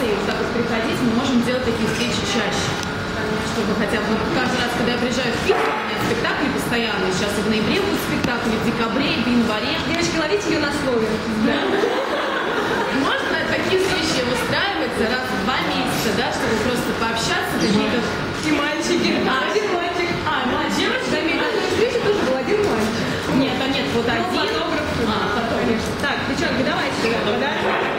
и вот так вот приходить, мы можем делать такие встречи чаще. Чтобы хотя бы каждый раз, когда я приезжаю в Питер, у меня спектакли постоянные. Сейчас и в ноябре будет спектакль, в декабре, и в январе. Девочки, ловите ее на слове. Да. Можно такие встречи устраивать раз в два месяца, да, чтобы просто пообщаться, какие-то... Типа, и мальчики, а, один мальчик. А, а мальчик. Девочка, заметила. А, ну, встреча тоже был один мальчик. Нет, а нет, вот ну, один. А, фотограф. Так, девчонки, давайте. Да.